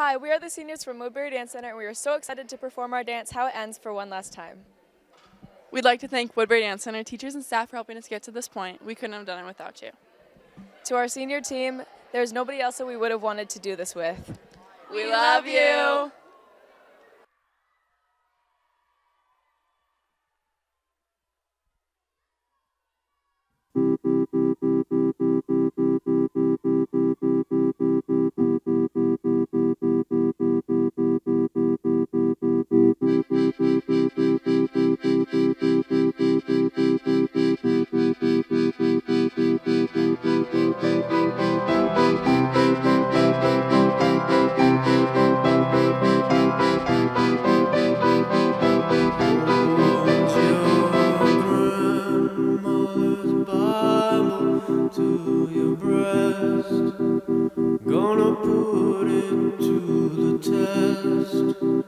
Hi, we are the seniors from Woodbury Dance Center, and we are so excited to perform our dance, How It Ends, for one last time. We'd like to thank Woodbury Dance Center teachers and staff for helping us get to this point. We couldn't have done it without you. To our senior team, there's nobody else that we would have wanted to do this with. We love you. To your breast. Gonna put it to the test.